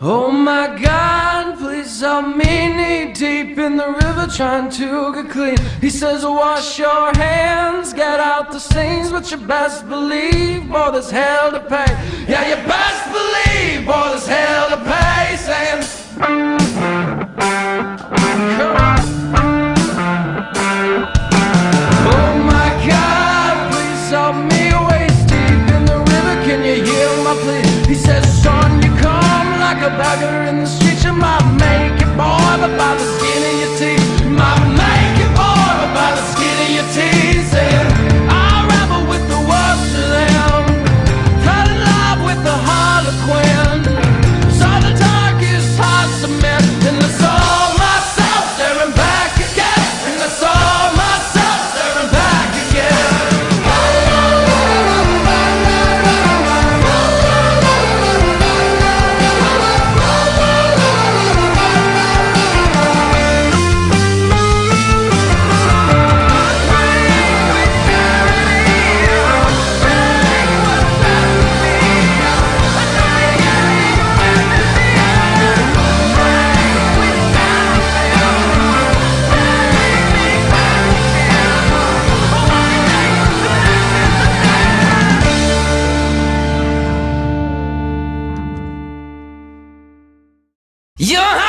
Oh my God, please help me knee deep in the river trying to get clean. He says, wash your hands, get out the stains, but you best believe, boy, there's hell to pay. Yeah, you best believe, boy, there's hell to pay. Saying, come on. Oh my God, please help me waist deep in the river. Can you hear my plea? He says, come like a beggar in the streets. You're